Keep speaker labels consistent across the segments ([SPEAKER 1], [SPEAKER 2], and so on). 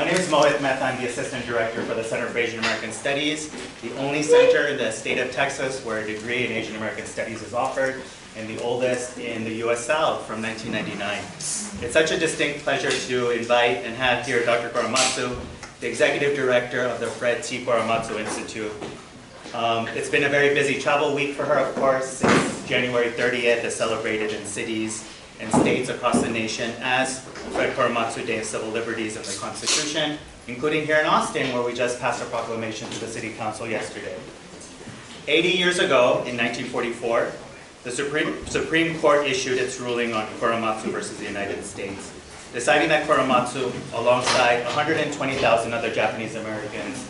[SPEAKER 1] My name is Mohit Mehta. I'm the Assistant Director for the Center for Asian American Studies, the only center in the state of Texas where a degree in Asian American Studies is offered, and the oldest in the U.S. South from 1999. It's such a distinct pleasure to invite and have here Dr. Korematsu, the Executive Director of the Fred T. Korematsu Institute. Um, it's been a very busy travel week for her, of course, since January 30th is celebrated in cities and states across the nation as Fred Korematsu Day of Civil Liberties and the Constitution, including here in Austin, where we just passed a proclamation to the City Council yesterday. 80 years ago, in 1944, the Supreme, Supreme Court issued its ruling on Korematsu versus the United States, deciding that Korematsu, alongside 120,000 other Japanese Americans,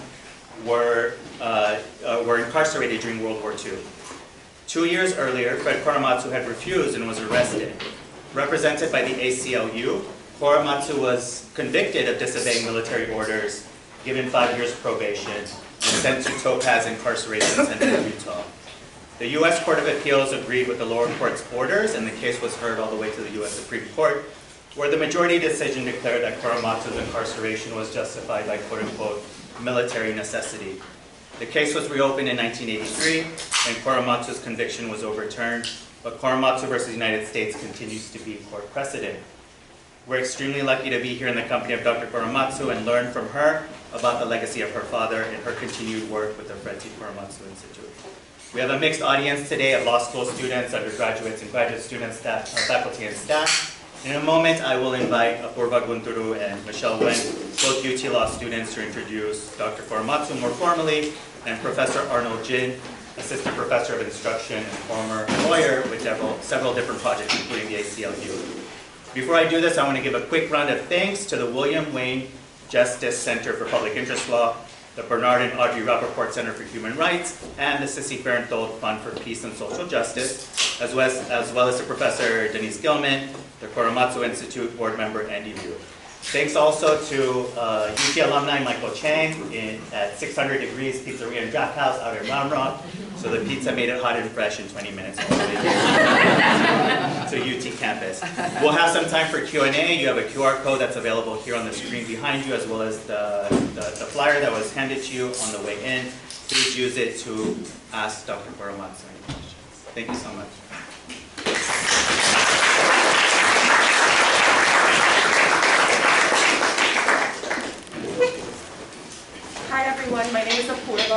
[SPEAKER 1] were, uh, uh, were incarcerated during World War II. Two years earlier, Fred Korematsu had refused and was arrested. Represented by the ACLU, Korematsu was convicted of disobeying military orders, given five years probation, and sent to Topaz Incarceration Center in Utah. The U.S. Court of Appeals agreed with the lower court's orders, and the case was heard all the way to the U.S. Supreme Court, where the majority decision declared that Korematsu's incarceration was justified by quote-unquote military necessity. The case was reopened in 1983, and Korematsu's conviction was overturned, but Korematsu versus United States continues to be court precedent. We're extremely lucky to be here in the company of Dr. Korematsu and learn from her about the legacy of her father and her continued work with the Fred T. Korematsu Institute. We have a mixed audience today of law school students, undergraduates, and graduate students, staff, uh, faculty, and staff. In a moment, I will invite Apurva Gunturu and Michelle Wen, both UT Law students, to introduce Dr. Korematsu more formally, and Professor Arnold Jin, Assistant Professor of Instruction and former lawyer with several, several different projects, including the ACLU. Before I do this, I want to give a quick round of thanks to the William Wayne Justice Center for Public Interest Law, the Bernard and Audrey Rapoport Center for Human Rights, and the Sissy Farenthold Fund for Peace and Social Justice, as well as, as, well as to Professor Denise Gilman, the Korematsu Institute board member Andy Liu. Thanks also to uh, UT alumni Michael Chang in, at 600 Degrees Pizzeria and Draft House out in Round Rock. So the pizza made it hot and fresh in 20 minutes to UT campus. We'll have some time for Q&A. You have a QR code that's available here on the screen behind you, as well as the, the, the flyer that was handed to you on the way in. Please use it to ask Dr. Korematsu any questions. Thank you so much.
[SPEAKER 2] Hi everyone, my name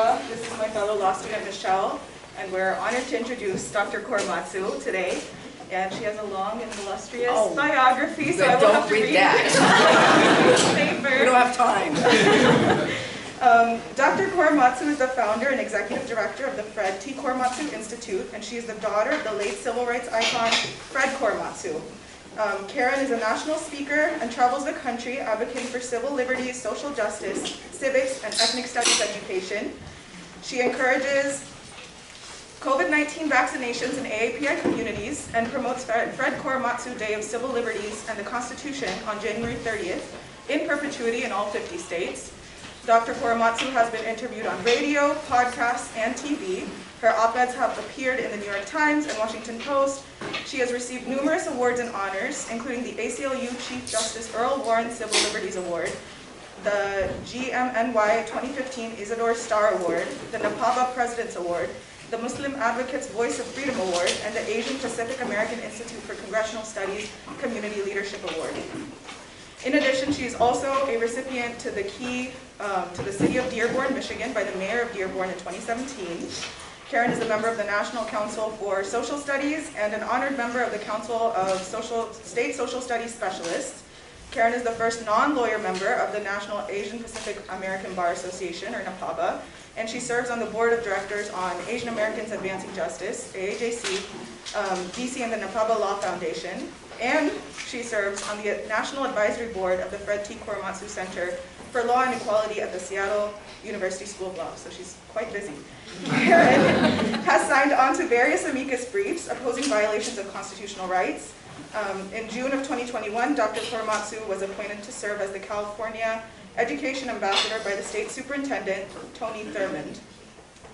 [SPEAKER 2] is This is my fellow law student Michelle, and we're honored to introduce Dr. Korematsu today. And she has a long and illustrious
[SPEAKER 3] Oh.
[SPEAKER 2] biography, so I will
[SPEAKER 3] don't
[SPEAKER 2] have to
[SPEAKER 3] read
[SPEAKER 2] read
[SPEAKER 3] that. We don't have time.
[SPEAKER 2] Um, Dr. Korematsu is the founder and executive director of the Fred T. Korematsu Institute, and she is the daughter of the late civil rights icon Fred Korematsu. Um, Karen is a national speaker and travels the country advocating for civil liberties, social justice, civics, and ethnic studies education. She encourages COVID-19 vaccinations in AAPI communities and promotes Fred Korematsu Day of Civil Liberties and the Constitution on January 30th in perpetuity in all 50 states. Dr. Korematsu has been interviewed on radio, podcasts, and TV. Her op-eds have appeared in the New York Times and Washington Post. She has received numerous awards and honors, including the ACLU Chief Justice Earl Warren Civil Liberties Award, the GMNY 2015 Isidore Starr Award, the NAPABA President's Award, the Muslim Advocates Voice of Freedom Award, and the Asian Pacific American Institute for Congressional Studies Community Leadership Award. In addition, she is also a recipient to the key um, to the City of Dearborn, Michigan by the Mayor of Dearborn in 2017. Karen is a member of the National Council for Social Studies and an honored member of the Council of Social, State Social Studies Specialists. Karen is the first non-lawyer member of the National Asian Pacific American Bar Association, or NAPABA, and she serves on the board of directors on Asian Americans Advancing Justice, AAJC, um, DC and the NAPABA Law Foundation, and she serves on the National Advisory Board of the Fred T. Korematsu Center for Law and Equality at the Seattle University School of Law, so she's quite busy. Karen has signed on to various amicus briefs opposing violations of constitutional rights. Um, in June of 2021, Dr. Korematsu was appointed to serve as the California Education Ambassador by the State Superintendent, Tony Thurmond.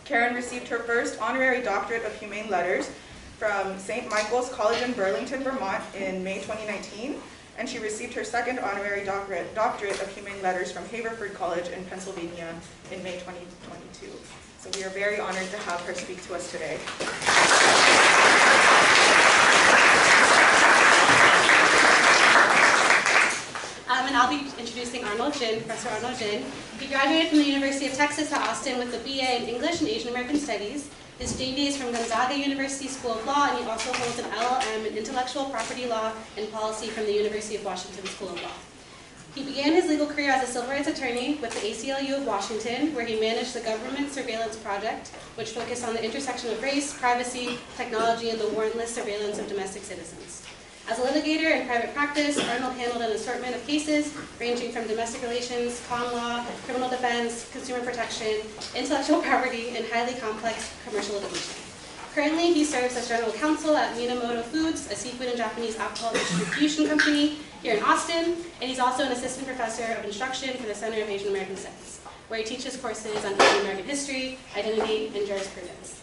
[SPEAKER 2] Karen received her first honorary doctorate of humane letters from St. Michael's College in Burlington, Vermont in May 2019, and she received her second honorary doctorate, doctorate of humane letters from Haverford College in Pennsylvania in May 2022. So we are very honored to have her speak to us today.
[SPEAKER 4] Um, and I'll be introducing Arnold Jin, Professor Arnold Jin. He graduated from the University of Texas at Austin with a BA in English and Asian American Studies. His JD is from Gonzaga University School of Law, and he also holds an LLM in Intellectual Property Law and Policy from the University of Washington School of Law. He began his legal career as a civil rights attorney with the ACLU of Washington, where he managed the Government Surveillance Project, which focused on the intersection of race, privacy, technology, and the warrantless surveillance of domestic citizens. As a litigator in private practice, Arnold handled an assortment of cases ranging from domestic relations, common law, criminal defense, consumer protection, intellectual property, and highly complex commercial litigation. Currently, he serves as general counsel at Minamoto Foods, a seafood and Japanese alcohol distribution company here in Austin, and he's also an assistant professor of instruction for the Center of Asian American Studies, where he teaches courses on Asian American history, identity, and jurisprudence.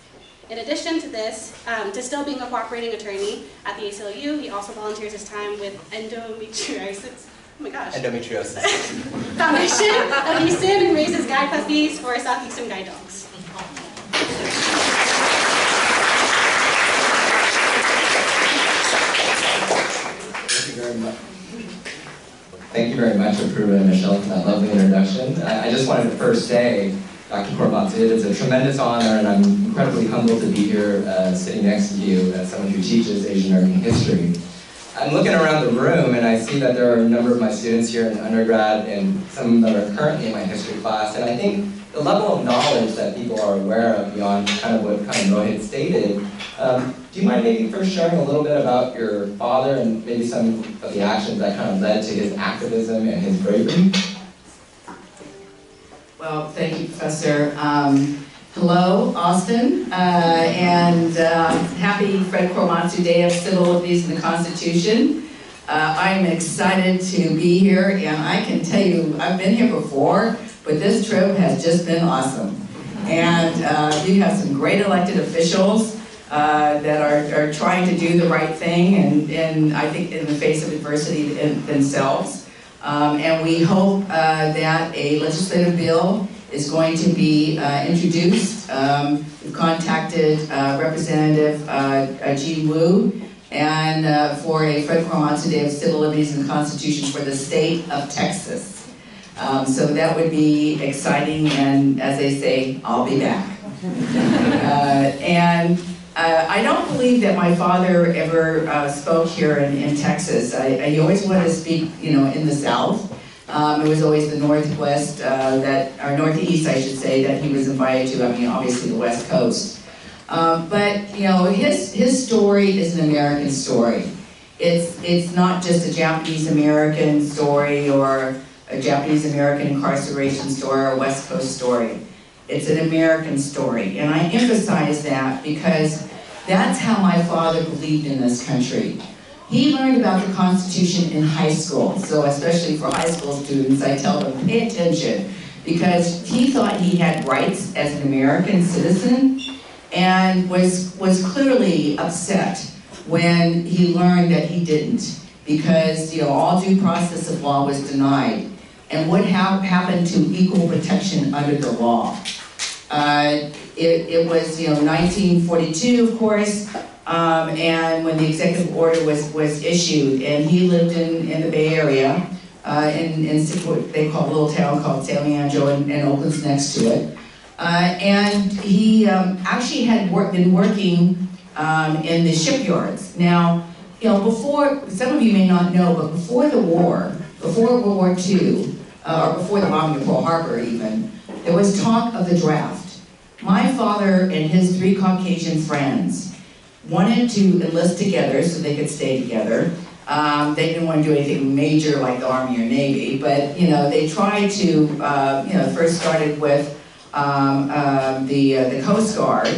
[SPEAKER 4] In addition to this, um, to still being a cooperating attorney at the ACLU, he also volunteers his time with endometriosis. Oh my gosh.
[SPEAKER 1] Endometriosis.
[SPEAKER 4] Foundation of Easton and raises guide puppies for Southeastern guide dogs.
[SPEAKER 5] Thank you very much. Thank you very much, Apurva and Michelle, for that lovely introduction. I I just wanted to first say, Dr. Korematsu, it is a tremendous honor, and I'm incredibly humbled to be here uh, sitting next to you as someone who teaches Asian American history. I'm looking around the room, and I see that there are a number of my students here in undergrad, and some that are currently in my history class, and I think the level of knowledge that people are aware of beyond kind of what kind of Rohit stated um, do you mind maybe first sharing a little bit about your father and maybe some of the actions that kind of led to his activism and his bravery?
[SPEAKER 6] Well, thank you, Professor. Um, hello, Austin, uh, and uh, happy Fred Korematsu Day of Civil Liberties and the Constitution. Uh, I'm excited to be here, and I can tell you, I've been here before, but this trip has just been awesome. And uh, you have some great elected officials uh, that are, are trying to do the right thing, and, and I think in the face of adversity in themselves. Um, and we hope uh, that a legislative bill is going to be uh, introduced. Um, we've contacted uh, Representative uh, uh, Gene Wu and uh, for a Fred Korematsu Day of Civil Liberties and the Constitution for the state of Texas. Um, so that would be exciting, and as they say, I'll be back. Uh, and uh, I don't believe that my father ever uh, spoke here in, in Texas. I, I always wanted to speak, you know, in the South. Um, it was always the Northwest, uh, that, or Northeast, I should say, that he was invited to. I mean, obviously the West Coast. Um, but you know, his his story is an American story. It's it's not just a Japanese American story or a Japanese American incarceration story or a West Coast story. It's an American story, and I emphasize that because that's how my father believed in this country. He learned about the Constitution in high school, so especially for high school students, I tell them, pay attention, because he thought he had rights as an American citizen, and was, was clearly upset when he learned that he didn't, because, you know, all due process of law was denied. And what hap- happened to equal protection under the law? Uh, it, it was, you know, 1942, of course, um, and when the executive order was, was issued, and he lived in, in the Bay Area, uh, in, in what they call a little town called San Leandro, and, and Oakland's next to it. Uh, and he um, actually had work, been working um, in the shipyards. Now, you know, before, some of you may not know, but before the war, before World War II, uh, or before the bombing of Pearl Harbor even, there was talk of the draft. My father and his three Caucasian friends wanted to enlist together so they could stay together. Um, they didn't want to do anything major like the Army or Navy, but you know they tried to. Uh, you know, first started with um, uh, the uh, the Coast Guard,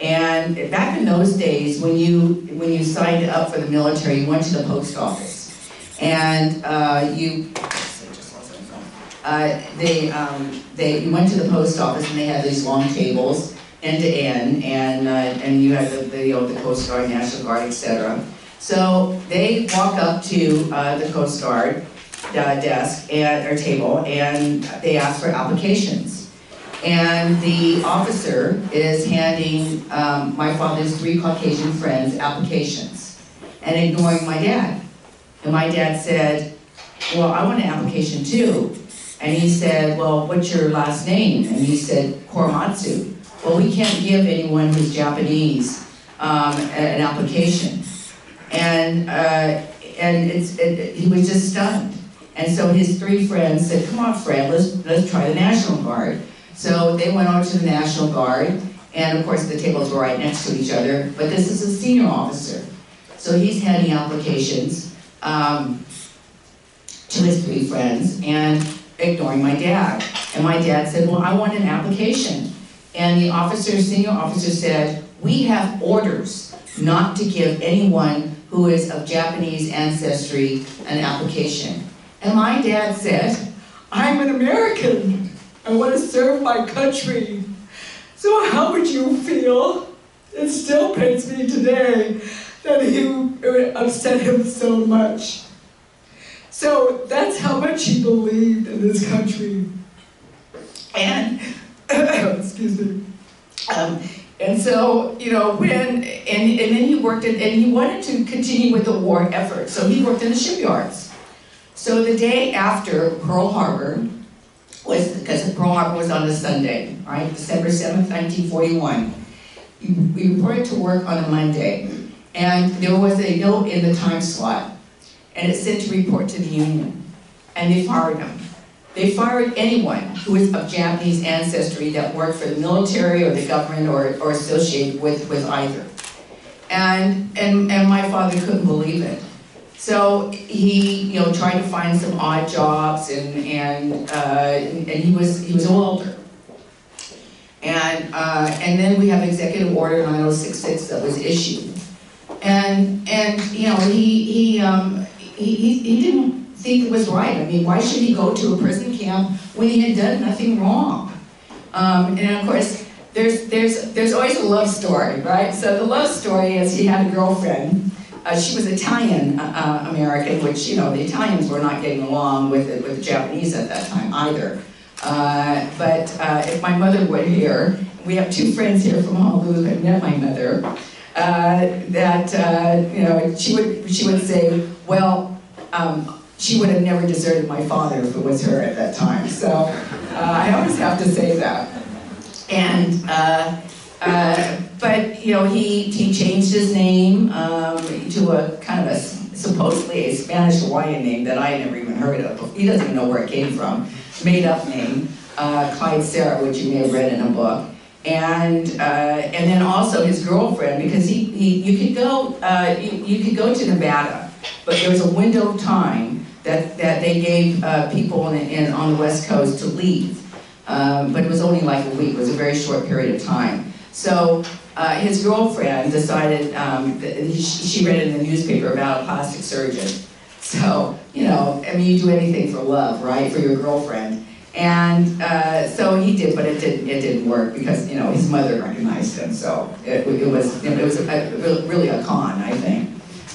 [SPEAKER 6] and back in those days, when you when you signed up for the military, you went to the post office, and uh, you uh, they, um, they, went to the post office and they had these long tables, end to end, and, uh, and you had the, the, you know, the Coast Guard, National Guard, etc. So they walk up to uh, the Coast Guard uh, desk and, or table, and they ask for applications. And the officer is handing um, my father's three Caucasian friends applications and ignoring my dad. And my dad said, well, I want an application too. And he said, well, what's your last name? And he said, Korematsu. Well, we can't give anyone who's Japanese um, an application. And, uh, and it's, it, he was just stunned. And so his three friends said, come on, Fred, let's, let's try the National Guard. So they went over to the National Guard, and of course the tables were right next to each other, but this is a senior officer. So he's handing applications um, to his three friends and ignoring my dad. And my dad said, well, I want an application. And the officer, senior officer said, we have orders not to give anyone who is of Japanese ancestry an application. And my dad said, I'm an American. I want to serve my country. So how would you feel? It still pains me today that you upset him so much. So that's how much he believed in this country. And, excuse me. Um, and so, you know, when, and, and then he worked in, and he wanted to continue with the war effort, so he worked in the shipyards. So the day after Pearl Harbor was, because Pearl Harbor was on a Sunday, right, December 7th, 1941, we we reported to work on a Monday, and there was a note in the time slot, and it sent to report to the Union, and they fired him. They fired anyone who was of Japanese ancestry that worked for the military or the government or, or associated with, with either. And, and, and my father couldn't believe it. So he, you know, tried to find some odd jobs and, and, uh, and he was, he was a welder. And, uh, and then we have Executive Order 9066 that was issued. And, and, you know, he, he, um, he, he he didn't think it was right. I mean, why should he go to a prison camp when he had done nothing wrong? Um, and of course, there's, there's, there's always a love story, right? So the love story is he had a girlfriend. Uh, she was Italian uh, uh, American, which, you know, the Italians were not getting along with the, with the Japanese at that time either. Uh, but uh, if my mother were here, we have two friends here from Honolulu who met my mother, uh, that, you know, she would, she would say, well, um, she would have never deserted my father if it was her at that time. So uh, I always have to say that. And, uh, uh, but, you know, he, he changed his name um, to a kind of a, supposedly a Spanish Hawaiian name that I had never even heard of. He doesn't even know where it came from. Made up name, uh, Clyde Sarah, which you may have read in a book. And, uh, and then also his girlfriend, because he, he you could go, uh, you, you could go to Nevada, but there was a window of time that, that they gave uh, people in, in, on the West Coast to leave. Um, but it was only like a week, it was a very short period of time. So uh, his girlfriend decided, um, she read in the newspaper about a plastic surgeon. So, you know, I mean, you do anything for love, right, for your girlfriend. And uh, so he did, but it didn't, it didn't work because, you know, his mother recognized him. So it, it was, it was a, really a con, I think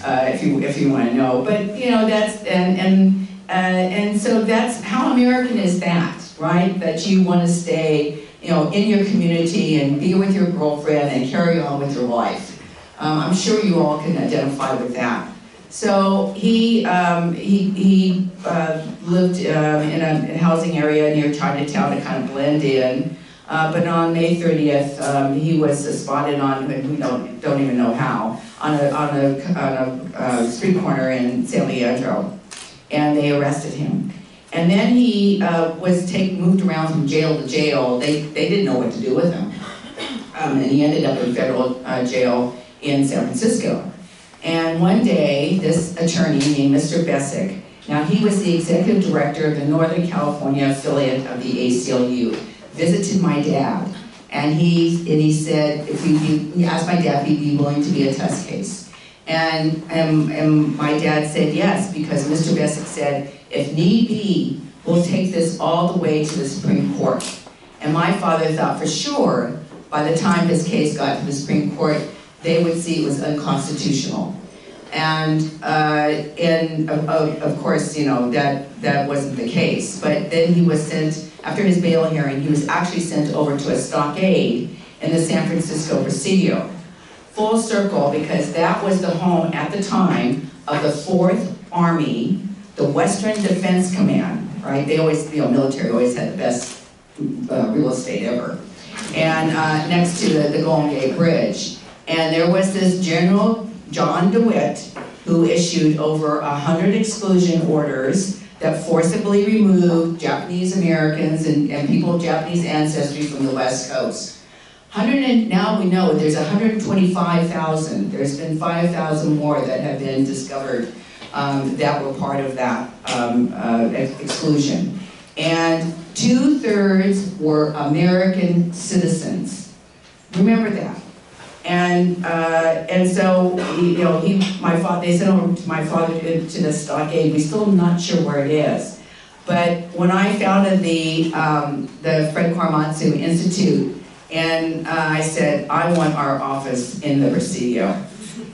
[SPEAKER 6] uh, if you if you want to know. But you know that's and and uh, and so that's how American is that, right? That you want to stay, you know, in your community and be with your girlfriend and carry on with your life. Um, I'm sure you all can identify with that. So he um, he he uh, lived um, in a housing area near Chinatown to kind of blend in. Uh, but on May 30th, um, he was spotted on, we don't, don't even know how, on a, on a, on a uh, street corner in San Leandro. And they arrested him. And then he uh, was take, moved around from jail to jail. They, they didn't know what to do with him. Um, and he ended up in federal uh, jail in San Francisco. And one day, this attorney named Mr. Besig, now he was the executive director of the Northern California affiliate of the ACLU, visited my dad, and he and he said if be, he asked my dad if he'd be willing to be a test case, and and, and my dad said yes because Mr. Besig said if need be we'll take this all the way to the Supreme Court, and my father thought for sure by the time his case got to the Supreme Court they would see it was unconstitutional. And, uh, and of, of course, you know, that, that wasn't the case. But then he was sent, after his bail hearing, he was actually sent over to a stockade in the San Francisco Presidio. Full circle, because that was the home at the time of the Fourth Army, the Western Defense Command, right? They always, you know, military always had the best uh, real estate ever. And uh, next to the, the Golden Gate Bridge. And there was this General John DeWitt who issued over a hundred exclusion orders that forcibly removed Japanese Americans and, and people of Japanese ancestry from the West Coast. Hundred and, now we know there's hundred and twenty-five thousand, there's been five thousand more that have been discovered um, that were part of that um, uh, ex- exclusion. And two-thirds were American citizens. Remember that. And, uh, and so, you know, he, my father, they sent over to my father to, to the stockade, we're still not sure where it is. But when I founded the, um, the Fred Korematsu Institute, and uh, I said, I want our office in the Presidio.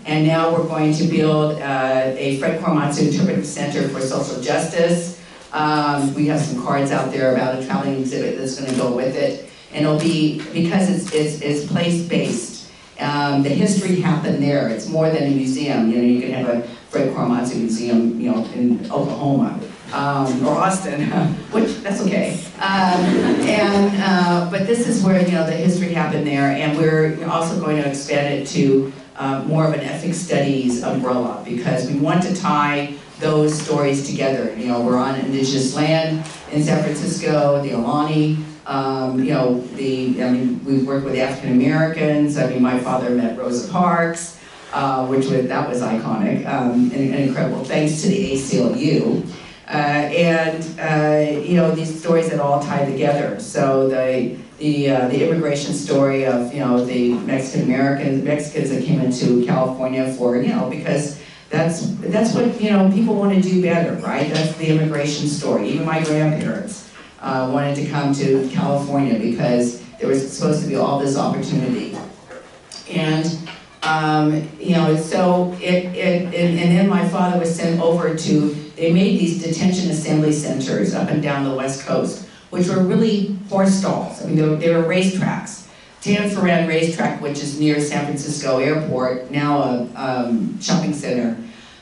[SPEAKER 6] And now we're going to build uh, a Fred Korematsu Interpretive Center for Social Justice. Um, We have some cards out there about a traveling exhibit that's gonna go with it. And it'll be, because it's, it's, it's place-based, um, the history happened there. It's more than a museum, you know, you can have a Fred Korematsu Museum, you know, in Oklahoma. Um, or Austin, which, that's okay. Um, and, uh, but this is where, you know, the history happened there, and we're also going to expand it to uh, more of an ethnic studies umbrella because we want to tie those stories together. You know, we're on indigenous land in San Francisco, the Ohlone, um, you know, the, I mean, we've worked with African Americans. I mean, my father met Rosa Parks, uh, which was, that was iconic um, and, and incredible, thanks to the ACLU. Uh, and, uh, you know, these stories that all tie together. So the, the, uh, the immigration story of, you know, the Mexican Americans, Mexicans that came into California for, you know, because that's, that's what, you know, people want to do better, right? That's the immigration story. Even my grandparents uh, wanted to come to California because there was supposed to be all this opportunity. And, um, you know, so it, it, and, and then my father was sent over to, they made these detention assembly centers up and down the west coast, which were really horse stalls. I mean, they were, they were racetracks. Tanforan Racetrack, which is near San Francisco Airport, now a um, shopping center.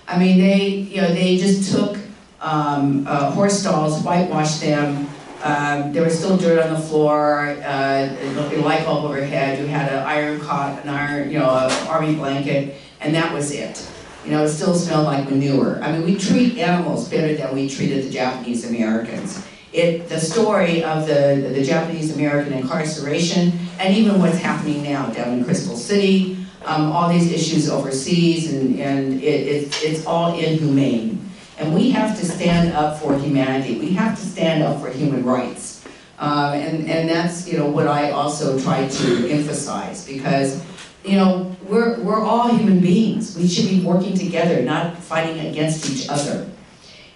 [SPEAKER 6] I mean, they, you know, they just took um, uh, horse stalls, whitewashed them. Um, there was still dirt on the floor, uh, a light bulb overhead. You had an iron cot, an iron, you know, an army blanket, and that was it. You know, it still smelled like manure. I mean, we treat animals better than we treated the Japanese Americans. It, the story of the, the Japanese American incarceration, and even what's happening now down in Crystal City, um, all these issues overseas, and, and it, it, it's all inhumane. And we have to stand up for humanity. We have to stand up for human rights. Um, and, and that's, you know, what I also try to emphasize, because, you know, we're, we're all human beings. We should be working together, not fighting against each other.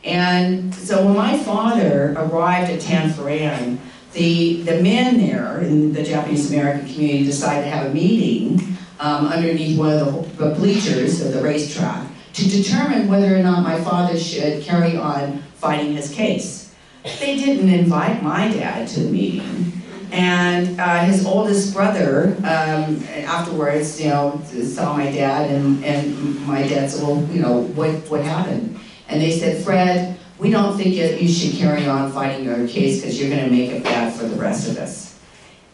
[SPEAKER 6] And so when my father arrived at Tanforan, the, the men there in the Japanese American community decided to have a meeting um, underneath one of the, the bleachers of the racetrack to determine whether or not my father should carry on fighting his case. They didn't invite my dad to the meeting. And uh, his oldest brother, um, afterwards, you know, saw my dad, and, and my dad said, well, you know, what, what happened? And they said, Fred, we don't think you should carry on fighting your case because you're going to make it bad for the rest of us.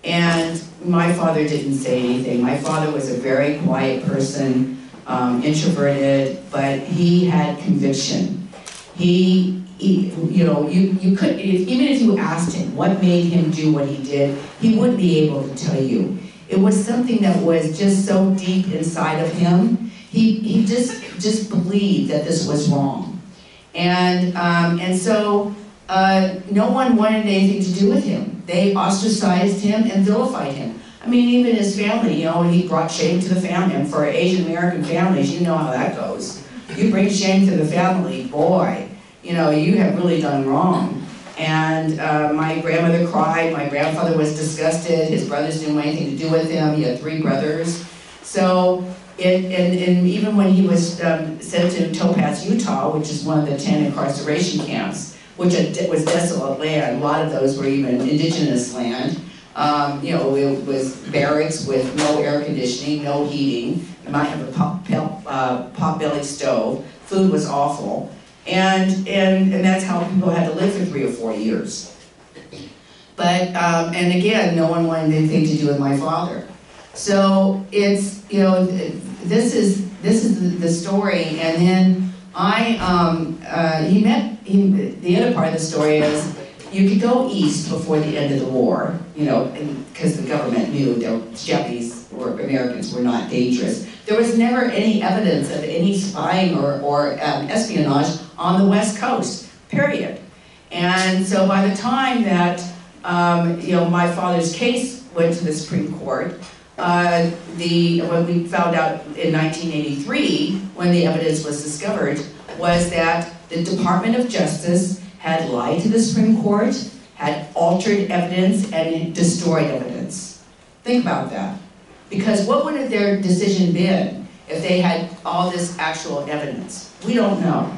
[SPEAKER 6] And my father didn't say anything. My father was a very quiet person, um, introverted, but he had conviction. He, he you know, you, you could, if, even if you asked him what made him do what he did, he wouldn't be able to tell you. It was something that was just so deep inside of him. He, he just, just believed that this was wrong. And, um, and so uh, no one wanted anything to do with him. They ostracized him and vilified him. I mean, even his family, you know, he brought shame to the family. And for Asian American families, you know how that goes. You bring shame to the family, boy, you know, you have really done wrong. And uh, my grandmother cried, my grandfather was disgusted, his brothers didn't want anything to do with him, he had three brothers. So, and, and, and even when he was um, sent to Topaz, Utah, which is one of the 10 incarceration camps, which was desolate land, a lot of those were even indigenous land. Um, you know, it was barracks with no air conditioning, no heating. You might have a pot, uh, pot-belly stove. Food was awful. And, and, and that's how people had to live for three or four years. But, um, and again, no one wanted anything to do with my father. So it's, you know, this is, this is the, the story, and then I, um, uh, he met, he, the other part of the story is, you could go east before the end of the war, you know, because the government knew the Japanese or Americans were not dangerous. There was never any evidence of any spying or, or um, espionage on the West Coast, period. And so by the time that, um, you know, my father's case went to the Supreme Court, uh, the, what we found out in 1983, when the evidence was discovered, was that the Department of Justice had lied to the Supreme Court, had altered evidence, and destroyed evidence. Think about that. Because what would have their decision been if they had all this actual evidence? We don't know.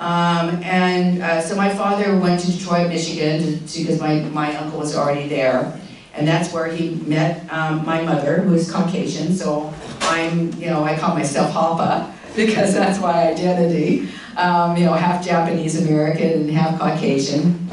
[SPEAKER 6] Um, and uh, so my father went to Detroit, Michigan, because my, my uncle was already there. And that's where he met um, my mother, who is Caucasian. So I'm, you know, I call myself Hapa because that's my identity. Um, you know, half Japanese American and half Caucasian.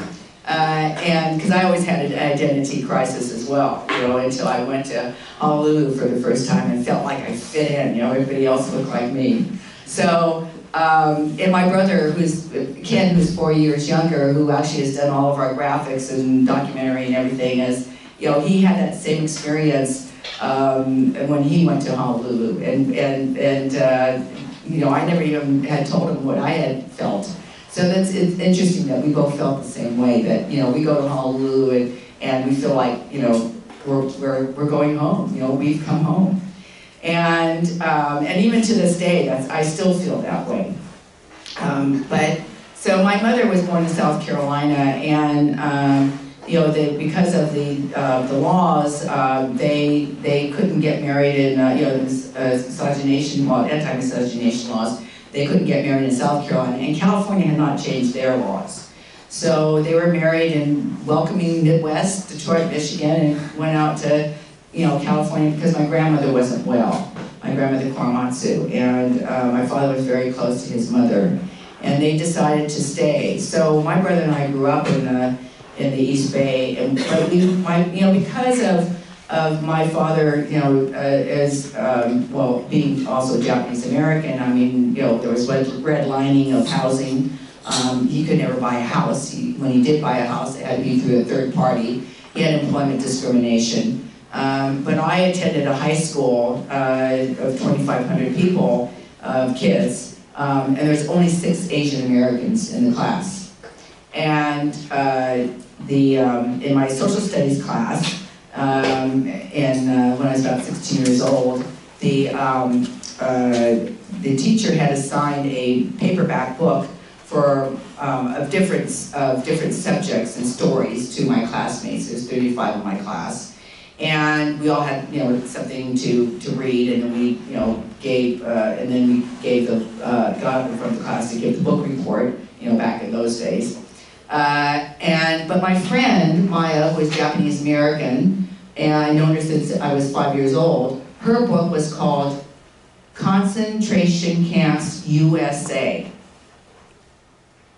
[SPEAKER 6] Uh, and because I always had an identity crisis as well, you know, until I went to Honolulu for the first time and felt like I fit in, you know, everybody else looked like me. So, um, and my brother, who's Ken, who's four years younger, who actually has done all of our graphics and documentary and everything, is, you know, he had that same experience um, when he went to Honolulu, and and and uh, you know, I never even had told him what I had felt. So that's it's interesting that we both felt the same way. That you know, we go to Honolulu and and we feel like you know we're we're we're going home. You know, we've come home, and um, and even to this day, that's I still feel that way. Um, but so my mother was born in South Carolina, and um, you know, they, because of the uh, the laws, uh, they they couldn't get married in uh, you know this, uh, miscegenation law, anti-miscegenation laws. They couldn't get married in South Carolina, and California had not changed their laws. So they were married in welcoming Midwest, Detroit, Michigan, and went out to you know California because my grandmother wasn't well. My grandmother Korematsu, and uh, my father was very close to his mother, and they decided to stay. So my brother and I grew up in the in the East Bay, and but we, my, you know, because of of my father, you know, uh, as um, well being also Japanese American. I mean, you know, there was red, redlining of housing. Um, he could never buy a house. He, when he did buy a house, it had to be through a third party. He had employment discrimination. Um, but I attended a high school uh, of 2,500 people, of kids, um, and there's only six Asian Americans in the class. And uh, the um, in my social studies class, um, and uh, when I was about 16 years old, the um, uh, the teacher had assigned a paperback book for um, of different of different subjects and stories to my classmates. There's 35 in my class, and we all had you know something to to read, and then we you know gave uh, and then we gave the uh, got from the class to give the book report. You know back in those days. Uh, and but my friend Maya was Japanese American, and I known her since I was five years old. Her book was called Concentration Camps USA.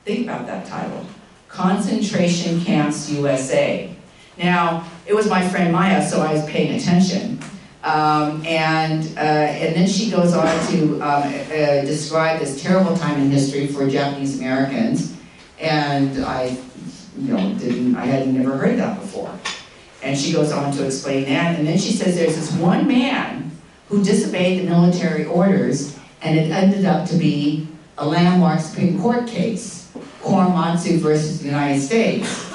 [SPEAKER 6] Think about that title, Concentration Camps USA. Now it was my friend Maya, so I was paying attention. Um, and uh, and then she goes on to um, uh, describe this terrible time in history for Japanese Americans and I, you know, didn't, I had never heard that before. And she goes on to explain that, and then she says there's this one man who disobeyed the military orders, and it ended up to be a landmark Supreme Court case, Korematsu versus the United States.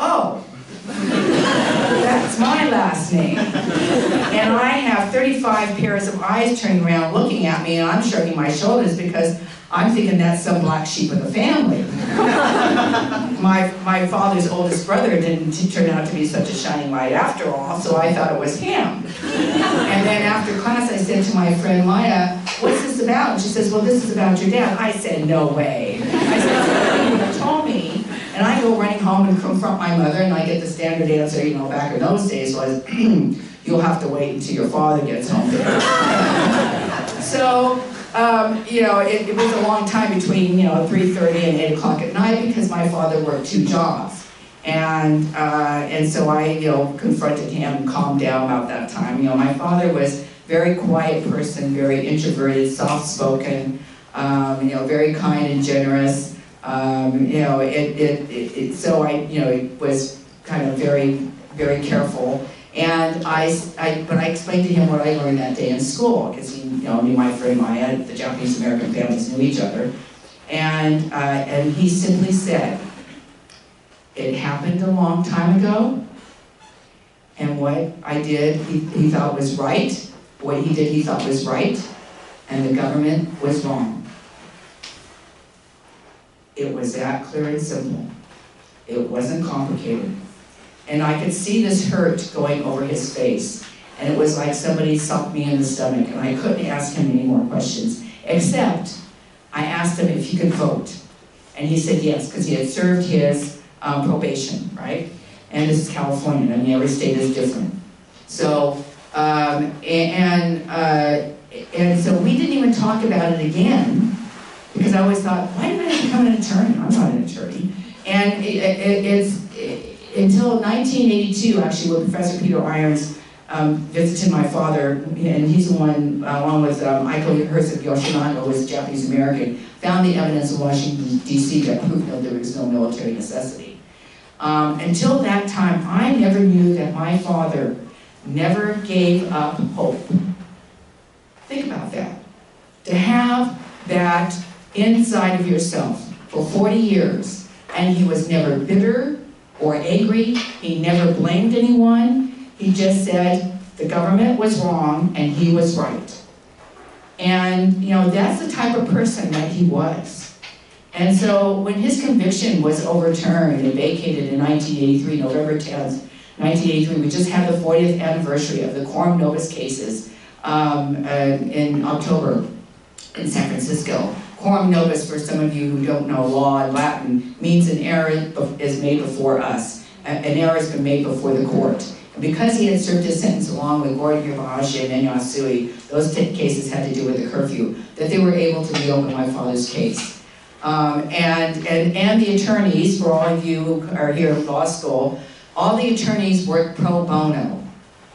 [SPEAKER 6] Oh, that's my last name. And I have 35 pairs of eyes turning around looking at me, and I'm shrugging my shoulders because I'm thinking that's some black sheep of the family. my, my father's oldest brother didn't turn out to be such a shining light after all, so I thought it was him. And then after class, I said to my friend Maya, what's this about? And she says, well, this is about your dad. I said, no way. I said, "Somebody you told me. And I go running home and confront my mother, and I get the standard answer, you know, back in those days was, you'll have to wait until your father gets home. so, um, you know, it, it was a long time between, you know, 3.30 and 8 o'clock at night because my father worked two jobs. And, uh, and so I, you know, confronted him and calmed down about that time. You know, my father was very quiet person, very introverted, soft-spoken, um, you know, very kind and generous. Um, you know, it, it, it, so I, you know, it was kind of very, very careful. And I, I, but I explained to him what I learned that day in school, because you know, knew my friend Maya, the Japanese American families knew each other. And, uh, and he simply said, it happened a long time ago, and what I did, he, he thought was right. What he did, he thought was right, and the government was wrong. It was that clear and simple. It wasn't complicated. And I could see this hurt going over his face. And it was like somebody sucked me in the stomach, and I couldn't ask him any more questions. Except, I asked him if he could vote. And he said yes, because he had served his um, probation, right? And this is California, I mean, every state is different. So, um, and, uh, and so we didn't even talk about it again, because I always thought, why did I become an attorney? I'm not an attorney. And it, it, it's it, until 1982, actually, when Professor Peter Irons um, visited my father, and he's the one, along with um, Aiko Herzig Yoshinaga, was Japanese American, found the evidence in Washington, D.C. that proved that there was no military necessity. Um, until that time, I never knew that my father never gave up hope. Think about that. To have that inside of yourself for 40 years, and he was never bitter or angry, he never blamed anyone, he just said the government was wrong and he was right. And, you know, that's the type of person that he was. And so when his conviction was overturned and vacated in 1983, November 10th, 1983, we just had the 40th anniversary of the Coram Nobis cases um, uh, in October in San Francisco. Coram Nobis, for some of you who don't know law in Latin, means an error is made before us. An error has been made before the court. Because he had served his sentence along with Gordon Yamahashi and Yasui, those cases had to do with the curfew, that they were able to reopen my father's case. Um, and, and, and the attorneys, for all of you who are here at law school, all the attorneys worked pro bono,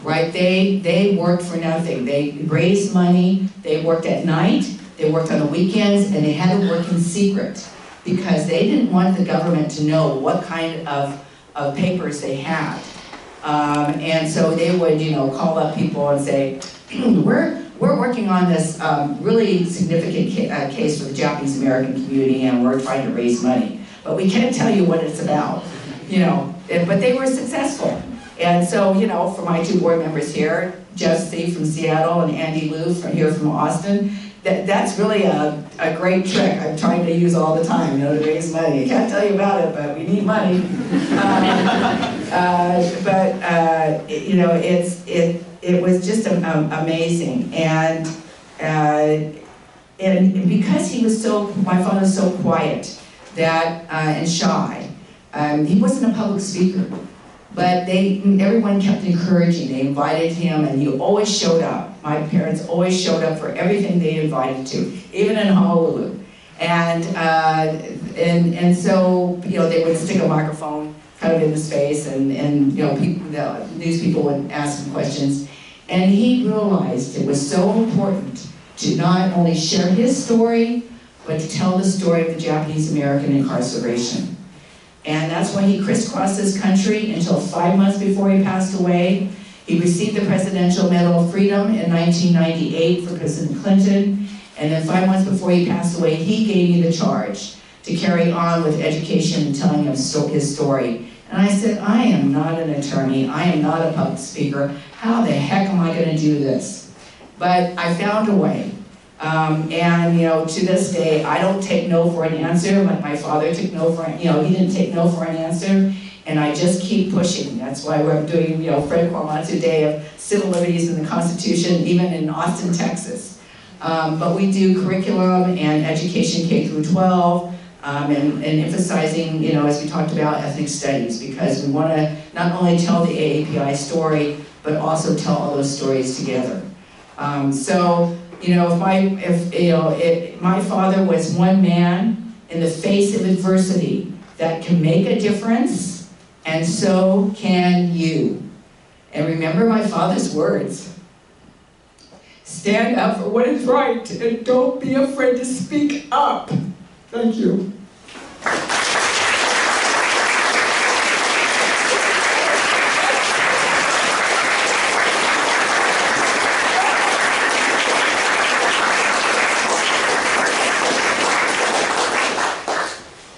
[SPEAKER 6] right? They, they worked for nothing. They raised money, they worked at night, they worked on the weekends, and they had to work in secret because they didn't want the government to know what kind of, of papers they had. Um, and so they would, you know, call up people and say, we're, we're working on this um, really significant ca uh, case for the Japanese American community and we're trying to raise money. But we can't tell you what it's about, you know, and, but they were successful. And so, you know, for my two board members here, Jesse from Seattle and Andy Liu from here from Austin, that, that's really a, a great trick I'm trying to use all the time, you know, to raise money. I can't tell you about it, but we need money. Um, uh, but, uh, you know, it's, it, it was just amazing. And, uh, and because he was so, my father was so quiet that, uh, and shy, um, he wasn't a public speaker. But they, everyone kept encouraging. They invited him, and he always showed up. My parents always showed up for everything they invited to, even in Honolulu. And uh, and and so you know they would stick a microphone of in the space and and you know people, the news people would ask him questions, and he realized it was so important to not only share his story, but to tell the story of the Japanese American incarceration. And that's why he crisscrossed this country until five months before he passed away. He received the Presidential Medal of Freedom in 1998 for President Clinton. And then five months before he passed away, he gave me the charge to carry on with education and telling his story. And I said, I am not an attorney. I am not a public speaker. How the heck am I going to do this? But I found a way. Um, and, you know, to this day, I don't take no for an answer, like my father took no for, you know, he didn't take no for an answer. And I just keep pushing. That's why we're doing, you know, Fred Korematsu Day of Civil Liberties in the Constitution, even in Austin, Texas. Um, but we do curriculum and education K through 12, um, and, and emphasizing, you know, as we talked about, ethnic studies, because we want to not only tell the AAPI story, but also tell all those stories together. Um, so, you know, if my, if, you know, it, my father was one man in the face of adversity that can make a difference, and so can you. And remember my father's words. Stand up for what is right and don't be afraid to speak up. Thank you.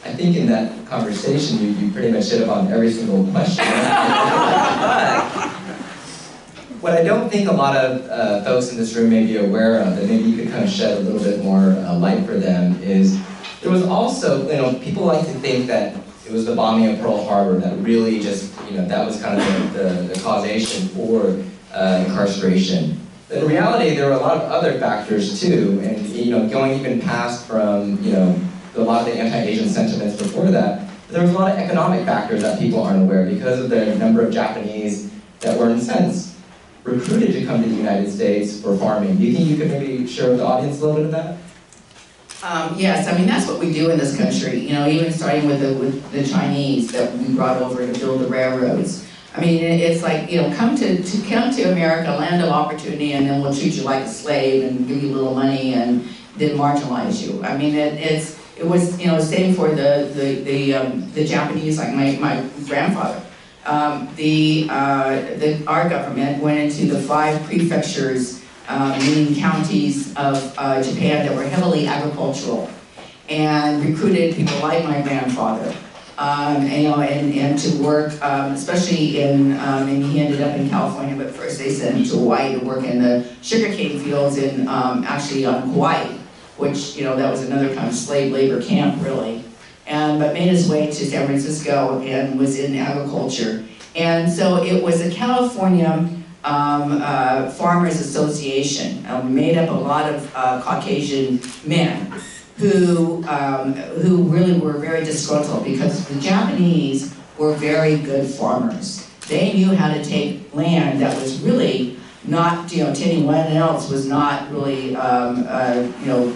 [SPEAKER 5] I think in that conversation, you, you pretty much hit upon every single question. But what I don't think a lot of uh, folks in this room may be aware of, and maybe you could kind of shed a little bit more uh, light for them, is there was also, you know, people like to think that it was the bombing of Pearl Harbor that really just, you know, that was kind of the, the, the causation for uh, incarceration. But in reality, there were a lot of other factors too, and you know, going even past from, you know, a lot of the anti-Asian sentiments before that, there was a lot of economic factors that people aren't aware because of the number of Japanese that were in a sense recruited to come to the United States for farming. Do you think you could maybe share with the audience a little bit of that?
[SPEAKER 6] Um, yes, I mean, that's what we do in this country, you know, even starting with the, with the Chinese that we brought over to build the railroads. I mean, it's like, you know, come to, to come to America, land of opportunity, and then we'll treat you like a slave and give you a little money and then marginalize you. I mean, it, it's, it was, you know, same for the, the, the, um, the Japanese, like my, my grandfather. Um, the, uh, the, our government went into the five prefectures uh, meaning counties of uh, Japan that were heavily agricultural, and recruited people like my grandfather, um, and, you know, and, and to work, um, especially in, um, and he ended up in California, but first they sent him to Hawaii to work in the sugarcane fields in, um, actually on Hawaii, which, you know, that was another kind of slave labor camp, really. And, but made his way to San Francisco and was in agriculture. And so it was a California um, uh, Farmers Association, um, made up a lot of uh, Caucasian men who, um, who really were very disgruntled because the Japanese were very good farmers. They knew how to take land that was really not, you know, to anyone else was not really, um, uh, you know,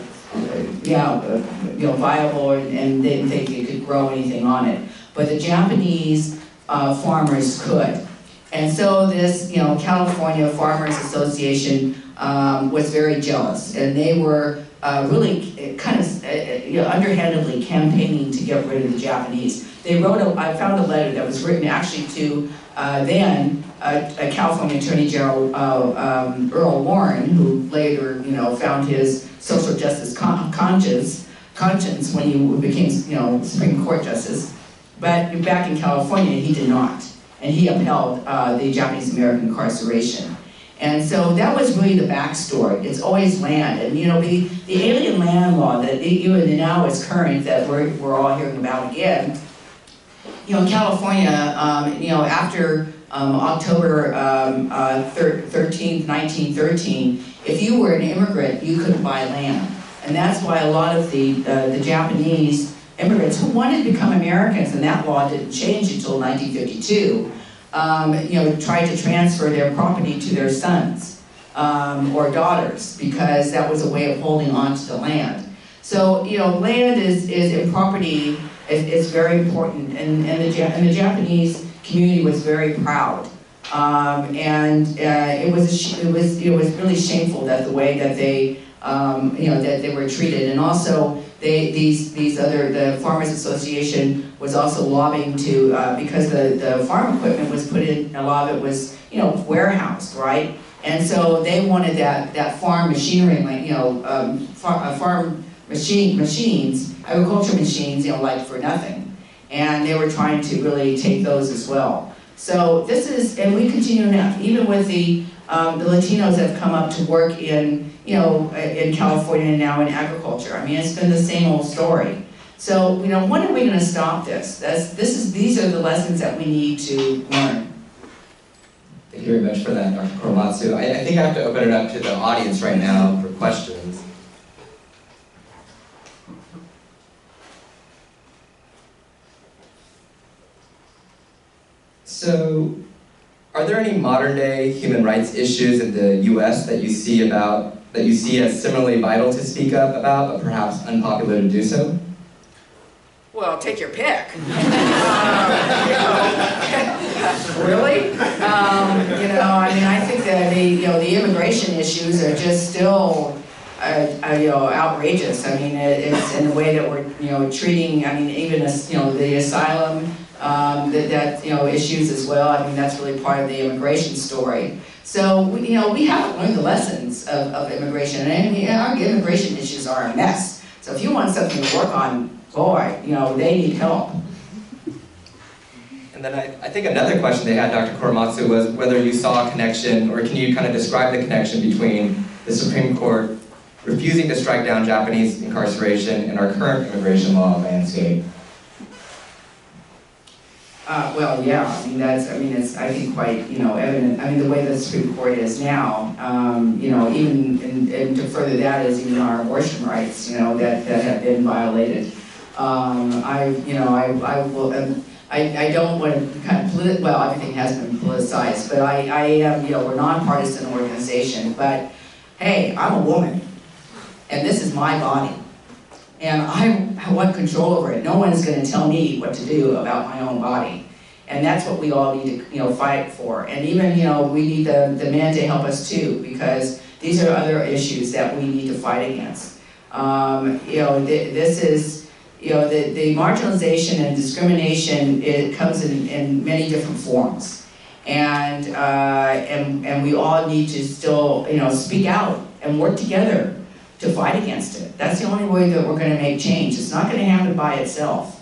[SPEAKER 6] yeah, uh, you know, viable and, and they didn't think they could grow anything on it. But the Japanese uh, farmers could. And so this, you know, California Farmers Association um, was very jealous, and they were uh, really kind of, uh, you know, underhandedly campaigning to get rid of the Japanese. They wrote a, I found a letter that was written actually to uh, then uh, a California Attorney General uh, um, Earl Warren, who later, you know, found his social justice con- conscience, conscience when he became, you know, Supreme Court justice. But back in California, he did not and he upheld uh, the Japanese American incarceration. And so that was really the backstory. It's always land. And you know, the, the alien land law that even now is current that we're, we're all hearing about again, you know, California, um, you know, after um, October um, uh, 13th, 1913, if you were an immigrant, you couldn't buy land. And that's why a lot of the, uh, the Japanese immigrants who wanted to become Americans, and that law didn't change until 1952, um, you know, tried to transfer their property to their sons um, or daughters because that was a way of holding on to the land. So, you know, land is, is in property is, is very important, and, and, the, and the Japanese community was very proud. Um, and uh, it was it was it was really shameful that the way that they um, you know that they were treated, and also they, these, these other, the Farmers Association was also lobbying to, uh, because the, the farm equipment was put in, a lot of it was, you know, warehoused, right? And so they wanted that, that farm machinery, like, you know, um, farm, uh, farm machine, machines, agriculture machines, you know, like for nothing. And they were trying to really take those as well. So this is, and we continue now, even with the um, the Latinos have come up to work in, you know, in California and now in agriculture. I mean, it's been the same old story. So, you know, when are we gonna stop this? That's, this is, these are the lessons that we need to learn.
[SPEAKER 5] Thank you very much for that, Dr. Korematsu. I, I think I have to open it up to the audience right now for questions. So, are there any modern day human rights issues in the U.S. that you see about that you see as similarly vital to speak up about, but perhaps unpopular to do so?
[SPEAKER 3] Well, take your pick.
[SPEAKER 6] Really? Um, you know, I mean, I think that the, you know, the immigration issues are just still, uh, uh, you know, outrageous. I mean, it, it's in the way that we're, you know, treating, I mean, even as, you know, the asylum, um, that, that, you know, issues as well. I mean, that's really part of the immigration story. So, we- you know, we haven't learned the lessons of, of immigration, and our immigration issues are a mess. So if you want something to work on, boy, you know, they need help.
[SPEAKER 5] And then I, I think another question they had, Dr. Korematsu, was whether you saw a connection, or can you kind of describe the connection between the Supreme Court refusing to strike down Japanese incarceration and our current immigration law landscape?
[SPEAKER 6] Uh, well, yeah, I mean, that's, I mean, it's, I think, quite, you know, evident, I mean, the way the Supreme Court is now, um, you know, even, and, and to further that is even our abortion rights, you know, that, that have been violated. Um, I, you know, I, I will, um, I, I don't want to kind of polit, well, everything has been politicized, but I, I am, you know, we're nonpartisan organization, but, hey, I'm a woman, and this is my body. And I want control over it. No one's gonna tell me what to do about my own body. And that's what we all need to, you know, fight for. And even, you know, we need the, the men to help us too, because these are other issues that we need to fight against. Um, you know, th- this is, you know, the, the marginalization and discrimination, it comes in, in many different forms. And, uh, and, and we all need to still, you know, speak out and work together to fight against it. That's the only way that we're gonna make change. It's not gonna happen by itself.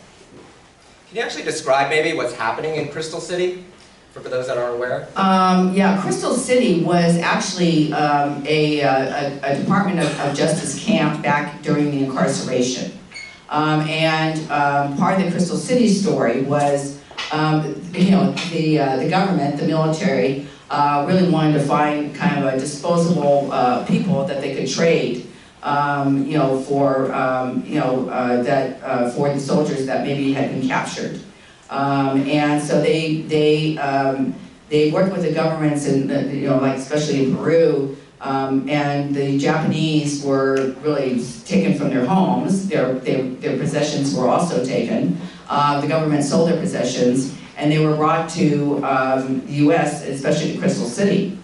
[SPEAKER 5] Can you actually describe maybe what's happening in Crystal City, for, for those that aren't aware?
[SPEAKER 6] Um, yeah, Crystal City was actually um, a, uh, a, a Department of, of Justice camp back during the incarceration. Um, and um, part of the Crystal City story was, um, you know, the, uh, the government, the military, uh, really wanted to find kind of a disposable uh, people that they could trade um, you know, for, um, you know, uh, that, uh, for the soldiers that maybe had been captured. Um, and so they, they, um, they worked with the governments in, uh, you know, like especially in Peru, um, and the Japanese were really taken from their homes. Their, their, their possessions were also taken. Uh, the government sold their possessions, and they were brought to um, the U.S., especially to Crystal City,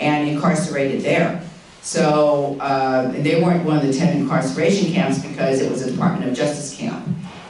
[SPEAKER 6] and incarcerated there. So uh, they weren't one of the 10 incarceration camps because it was a Department of Justice camp.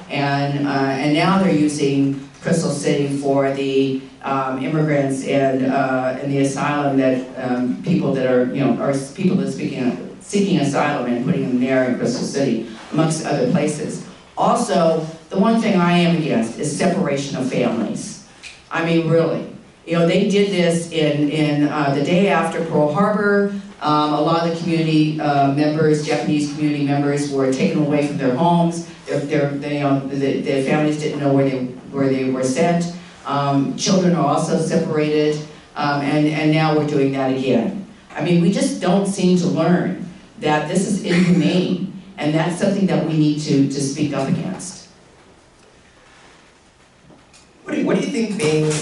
[SPEAKER 6] And, uh, and now they're using Crystal City for the um, immigrants and, uh, and the asylum that um, people that are, you know, are people that are speaking, seeking asylum and putting them there in Crystal City, amongst other places. Also, the one thing I am against is separation of families. I mean, really. You know, they did this in, in uh, the day after Pearl Harbor. Um, a lot of the community uh, members, Japanese community members, were taken away from their homes. Their, their, they, know, the, their families didn't know where they, where they were sent. Um, children are also separated, um, and, and now we're doing that again. I mean, we just don't seem to learn that this is inhumane, and that's something that we need to, to speak up against.
[SPEAKER 5] What do you, what do you think being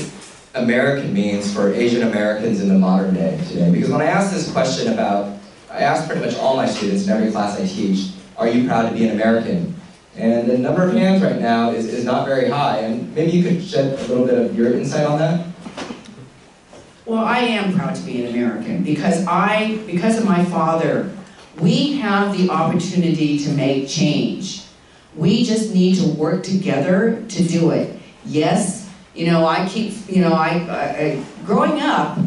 [SPEAKER 5] American means for Asian Americans in the modern day today? Because when I ask this question about, I ask pretty much all my students in every class I teach, are you proud to be an American? And the number of hands right now is, is not very high, and maybe you could shed a little bit of your insight on that?
[SPEAKER 6] Well, I am proud to be an American because I, because of my father, we have the opportunity to make change. We just need to work together to do it. Yes, you know, I keep, you know, I, I growing up,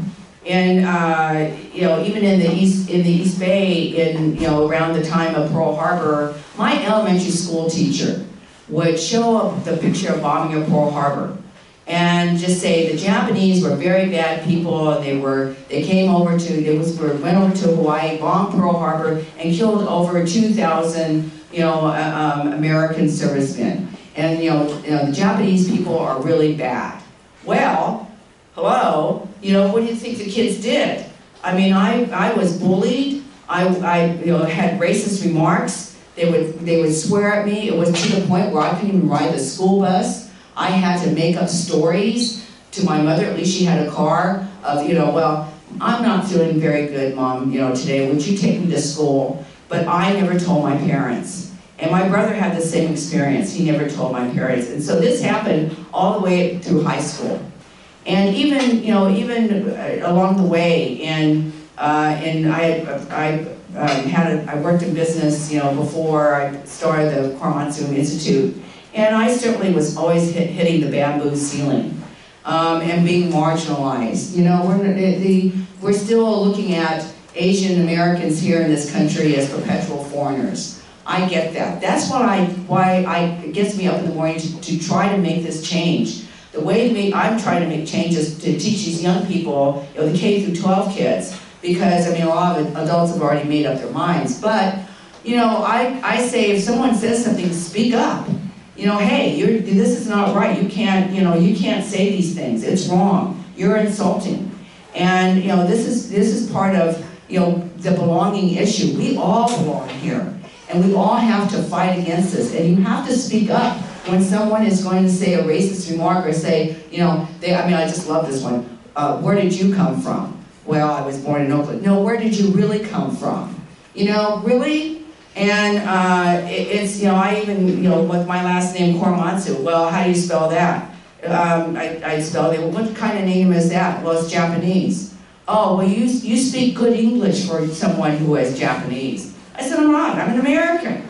[SPEAKER 6] and uh, you know, even in the east in the East Bay, in you know, around the time of Pearl Harbor, my elementary school teacher would show up the picture of bombing of Pearl Harbor, and just say the Japanese were very bad people, they were, they came over to, they was, went over to Hawaii, bombed Pearl Harbor, and killed over two thousand, you know, uh, um, American servicemen. And, you know, you know, the Japanese people are really bad. Well, hello, you know, what do you think the kids did? I mean, I, I was bullied, I, I, you know, had racist remarks, they would, they would swear at me, it was to the point where I couldn't even ride the school bus. I had to make up stories to my mother, at least she had a car, of, you know, well, I'm not feeling very good, mom, you know, today, would you take me to school? But I never told my parents. And my brother had the same experience, he never told my parents. And so this happened all the way through high school. And even, you know, even uh, along the way, and, uh, and I, I um, had, a, I worked in business, you know, before I started the Korematsu Institute. And I certainly was always hit, hitting the bamboo ceiling um, and being marginalized. You know, we're, the, the, we're still looking at Asian Americans here in this country as perpetual foreigners. I get that. That's what I, why I, it gets me up in the morning to, to try to make this change. The way I'm trying to make changes to teach these young people, you know, the K through 12 kids, because I mean, a lot of adults have already made up their minds. But, you know, I, I say if someone says something, speak up. You know, hey, you're, this is not right. You can't, you know, you can't say these things. It's wrong. You're insulting. And, you know, this is, this is part of, you know, the belonging issue. We all belong here. And we all have to fight against this. And you have to speak up when someone is going to say a racist remark or say, you know, they, I mean, I just love this one. Uh, where did you come from? Well, I was born in Oakland. No, where did you really come from? You know, really? And uh, it, it's, you know, I even, you know, with my last name, Korematsu, well, how do you spell that? Um, I, I spelled it, well, what kind of name is that? Well, it's Japanese. Oh, well, you, you speak good English for someone who is Japanese. I said, I'm not, I'm an American.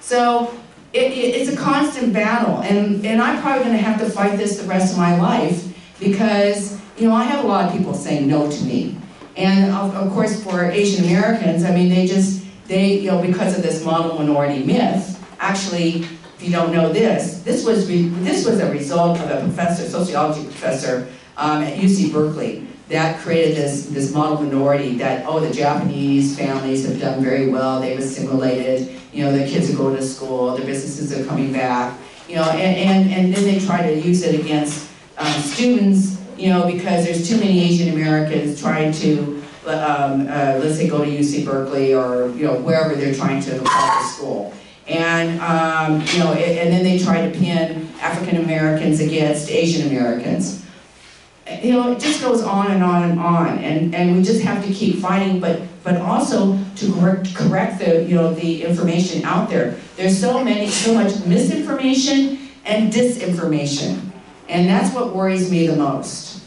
[SPEAKER 6] So it, it, it's a constant battle, and, and I'm probably going to have to fight this the rest of my life because, you know, I have a lot of people saying no to me. And of, of course, for Asian Americans, I mean, they just, they, you know, because of this model minority myth, actually, if you don't know this, this was, this was a result of a professor, sociology professor um, at UC Berkeley that created this, this model minority that, oh, the Japanese families have done very well, they've assimilated, you know, their kids are going to school, their businesses are coming back, you know, and, and, and then they try to use it against um, students, you know, because there's too many Asian Americans trying to, um, uh, let's say, go to UC Berkeley or, you know, wherever they're trying to apply to school. And, um, you know, and then they try to pin African Americans against Asian Americans you know, it just goes on and on and on, and, and we just have to keep fighting, but, but also to correct, correct the, you know, the information out there. There's so many, so much misinformation and disinformation, and that's what worries me the most.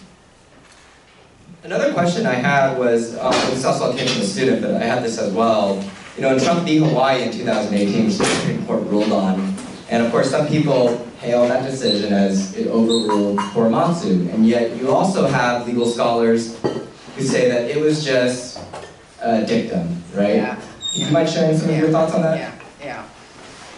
[SPEAKER 5] Another question I had was, um, this also came from a student, but I had this as well. You know, in Trump v. Hawaii in 2018, which the Supreme Court ruled on, and of course some people hail that decision as it overruled Korematsu. And yet you also have legal scholars who say that it was just a dictum, right?
[SPEAKER 6] Yeah.
[SPEAKER 5] You mind sharing some of your thoughts on that?
[SPEAKER 6] Yeah, yeah.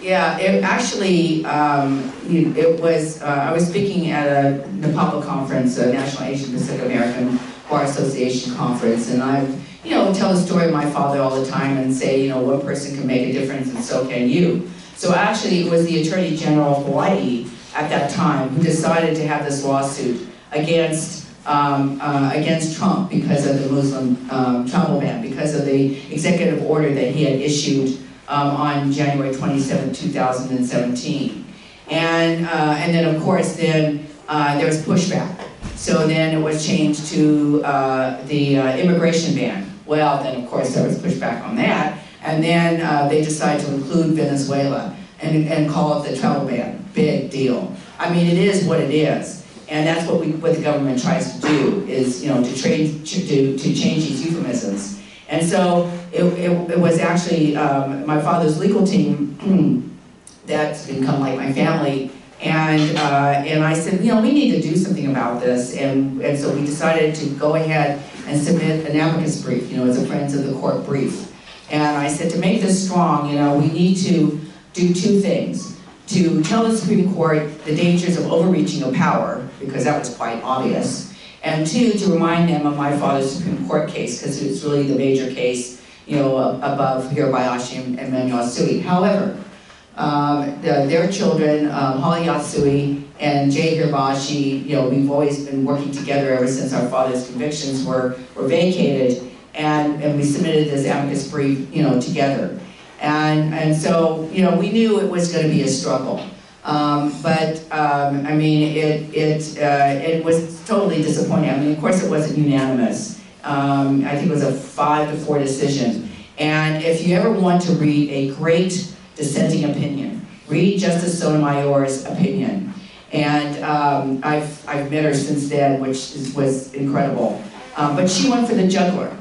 [SPEAKER 6] Yeah, it actually, um, it was, uh, I was speaking at a NAPABA conference, a National Asian Pacific American Bar Association conference, and I, you know, tell the story of my father all the time and say, you know, one person can make a difference and so can you. So actually, it was the Attorney General of Hawaii at that time who decided to have this lawsuit against um, uh, against Trump because of the Muslim um, travel ban, because of the executive order that he had issued um, on January 27, 2017. And, uh, and then of course then uh, there was pushback. So then it was changed to uh, the uh, immigration ban. Well, then of course there was pushback on that. And then uh, they decide to include Venezuela and, and call it the travel ban. Big deal. I mean, it is what it is. And that's what we, what the government tries to do, is, you know, to, trade, to, to, to change these euphemisms. And so it, it, it was actually um, my father's legal team that's become like my family. And, uh, and I said, you know, we need to do something about this. And, and so we decided to go ahead and submit an amicus brief, you know, as a Friends of the Court brief. And I said, to make this strong, you know, we need to do two things. To tell the Supreme Court the dangers of overreaching of power, because that was quite obvious. And two, to remind them of my father's Supreme Court case, because it's really the major case, you know, above Hirabayashi and and Minoru Yasui. However, um, the- their children, um, Holly Yasui and Jay Hirabayashi, you know, we've always been working together ever since our father's convictions were, were vacated. And, and we submitted this amicus brief, you know, together. And, and so, you know, we knew it was gonna be a struggle. Um, but, um, I mean, it, it, uh, it was totally disappointing. I mean, of course, it wasn't unanimous. Um, I think it was a five to four decision. And if you ever want to read a great dissenting opinion, read Justice Sotomayor's opinion. And um, I've, I've met her since then, which is, was incredible. Um, but she went for the juggler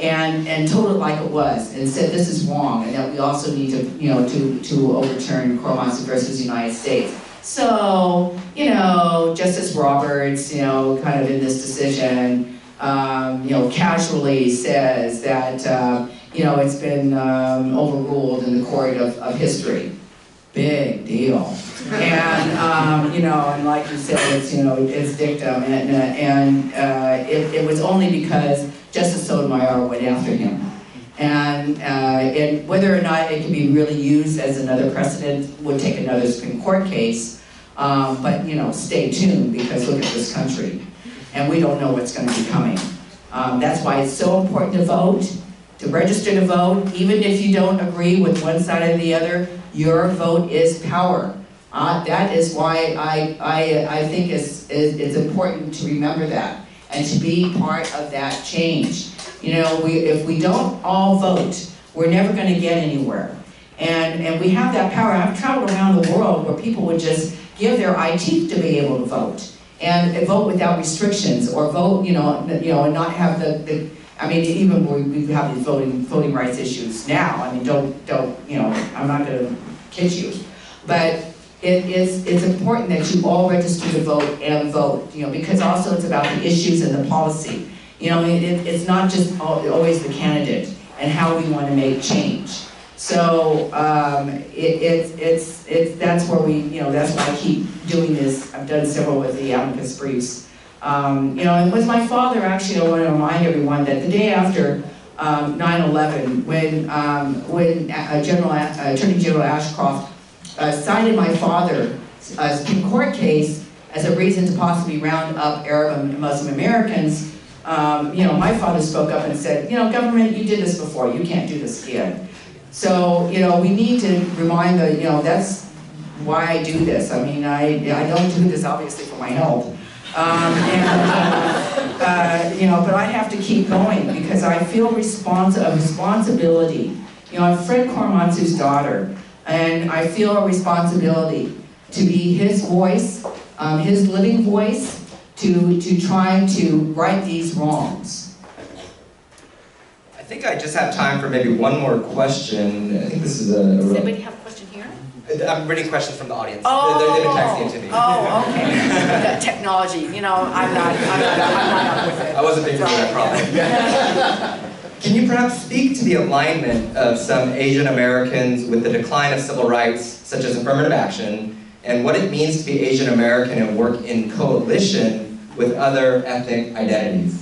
[SPEAKER 6] and, and told it like it was and said this is wrong and that we also need to, you know, to, to overturn Korematsu versus the United States. So, you know, Justice Roberts, you know, kind of in this decision, um, you know, casually says that, uh, you know, it's been um, overruled in the court of, of history. Big deal. And, um, you know, and like you said, it's, you know, it's dictum, and, and uh, it, it was only because Justice Sotomayor went after him. And, uh, and whether or not it can be really used as another precedent would take another Supreme Court case. Um, but, you know, stay tuned, because look at this country. And we don't know what's gonna be coming. Um, that's why it's so important to vote, to register to vote, even if you don't agree with one side or the other, your vote is power. Uh, that is why I, I, I think it's it's important to remember that and to be part of that change. You know, we, if we don't all vote, we're never gonna get anywhere. And, and we have that power. I've traveled around the world where people would just give their teeth to be able to vote. And vote without restrictions, or vote, you know, you know, and not have the, the, I mean, even we, we have these voting, voting rights issues now, I mean, don't, don't, you know, I'm not gonna kid you. But it is, it's important that you all register to vote and vote, you know, because also it's about the issues and the policy. You know, it, it- it's not just always the candidate and how we want to make change. So, um, it, it's, it's, it's, that's where we, you know, that's why I keep doing this. I've done several with the amicus briefs. Um, you know, and with my father, actually, I want to remind everyone that the day after, um, 9/11, when, um, when uh, General, uh, Attorney General Ashcroft uh, cited my father's uh, Supreme Court case as a reason to possibly round up Arab and Muslim Americans, um, you know, my father spoke up and said, you know, government, you did this before, you can't do this again. So, you know, we need to remind the, you know, that's why I do this. I mean, I, I don't do this obviously for my health. Um, and, uh, uh, you know, but I have to keep going because I feel respons- a responsibility. You know, I'm Fred Korematsu's daughter, and I feel a responsibility to be his voice, um, his living voice, to, to try to right these wrongs.
[SPEAKER 5] I think I just have time for maybe one more question. I think this is a. a
[SPEAKER 3] Does anybody have a question here?
[SPEAKER 5] I'm reading questions from the audience.
[SPEAKER 3] Oh,
[SPEAKER 5] They're- They've been texting it to me.
[SPEAKER 3] Oh, okay. That technology, you know, I'm not, I'm not, I'm not up with it.
[SPEAKER 5] I wasn't thinking of that problem. Can you perhaps speak to the alignment of some Asian Americans with the decline of civil rights, such as affirmative action, and what it means to be Asian American and work in coalition with other ethnic identities?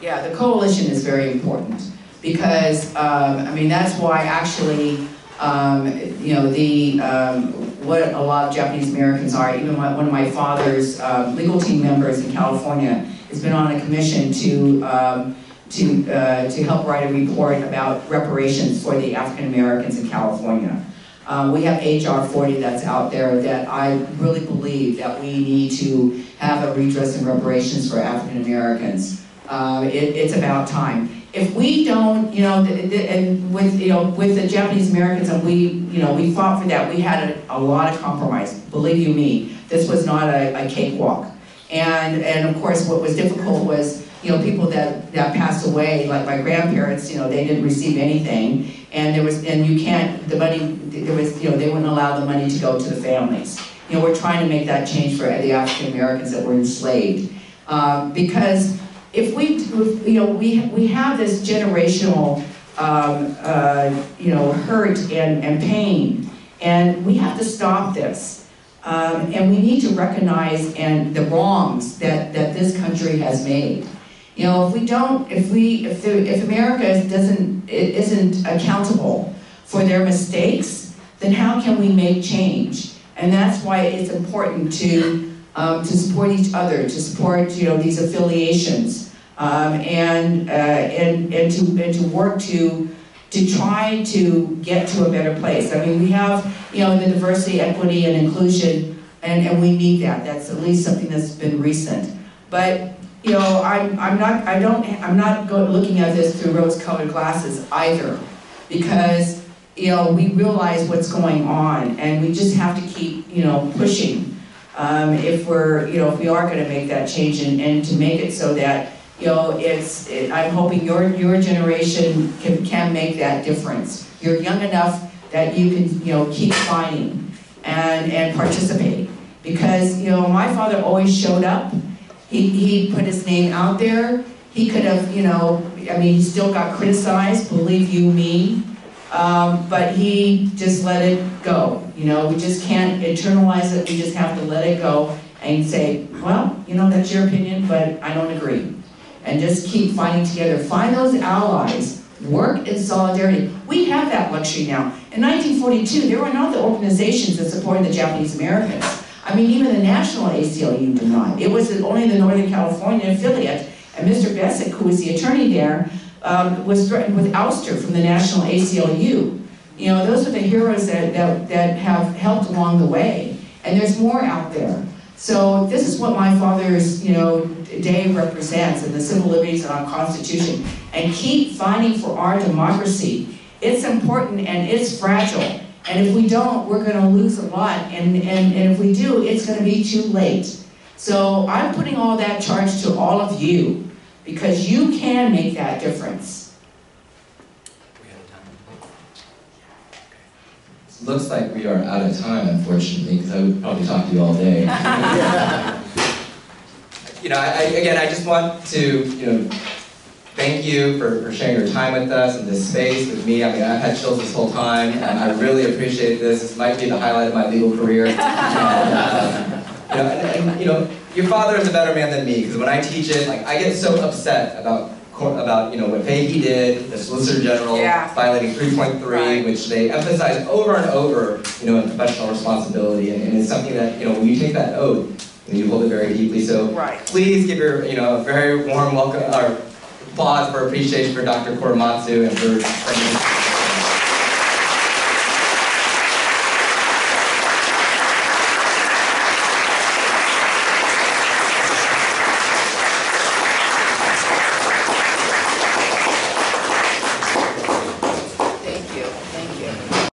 [SPEAKER 6] Yeah, the coalition is very important because, um, I mean, that's why actually, um, you know, the, um, what a lot of Japanese Americans are, even my, one of my father's um, legal team members in California has been on a commission to, um, to, uh, to help write a report about reparations for the African Americans in California. Um, we have HR 40 that's out there that I really believe that we need to have a redress and reparations for African Americans. Uh, it, it's about time. If we don't, you know, and with, you know, with the Japanese Americans, and we, you know, we fought for that, we had a, a lot of compromise, believe you me. This was not a, a cakewalk. And, and of course, what was difficult was, you know, people that, that passed away, like my grandparents, you know, they didn't receive anything. And there was, and you can't, the money, there was, you know, they wouldn't allow the money to go to the families. You know, we're trying to make that change for the African Americans that were enslaved. Um, because if we, if, you know, we, we have this generational, um, uh, you know, hurt and, and pain, and we have to stop this. Um, and we need to recognize and the wrongs that, that this country has made. You know, if we don't, if we, if the, if America doesn't, i- isn't accountable for their mistakes, then how can we make change? And that's why it's important to, um, to support each other, to support, you know, these affiliations, um, and, uh, and, and to, and to work to, to try to get to a better place. I mean, we have, you know, the diversity, equity, and inclusion, and, and we need that. That's at least something that's been recent. But, you know, I'm, I'm not, I don't, I'm not looking at this through rose-colored glasses either, because, you know, we realize what's going on, and we just have to keep, you know, pushing. Um, if we're, you know, if we are gonna make that change and, and to make it so that, you know, it's, it, I'm hoping your, your generation can, can make that difference. You're young enough that you can, you know, keep fighting and, and participate. Because, you know, my father always showed up, he, he put his name out there, he could have, you know, I mean, he still got criticized, believe you me, um, but he just let it go. You know, we just can't internalize it, we just have to let it go and say, well, you know, that's your opinion, but I don't agree. And just keep fighting together, find those allies, work in solidarity. We have that luxury now. In 1942, there were not the organizations that supported the Japanese Americans. I mean, even the national ACLU did not. It was only the Northern California affiliate, and Mr. Besig, who was the attorney there, um, was threatened with ouster from the national ACLU. You know, those are the heroes that, that, that have helped along the way, and there's more out there. So this is what my father's, you know, day represents, and the civil liberties and our constitution, and keep fighting for our democracy. It's important and it's fragile, and if we don't, we're gonna lose a lot, and, and, and if we do, it's gonna be too late. So I'm putting all that charge to all of you, because you can make that difference.
[SPEAKER 5] Looks like we are out of time, unfortunately, because I would oh, probably talk to you all day. You know, I, I, again, I just want to, you know, thank you for, for sharing your time with us in this space with me. I mean, I've had chills this whole time, and I really appreciate this. This might be the highlight of my legal career. And, uh, you know, and, and, you know, your father is a better man than me, because when I teach it, like, I get so upset about court, about, you know, what Fahy did, the Solicitor General
[SPEAKER 3] Yeah.
[SPEAKER 5] violating 3.3,
[SPEAKER 3] Right.
[SPEAKER 5] which they emphasize over and over, you know, in professional responsibility, and, and it's something that, you know, when you take that oath, and you hold it very deeply, so
[SPEAKER 3] Right.
[SPEAKER 5] please give your, you know, a very warm welcome, or applause for appreciation for Dr. Korematsu and for,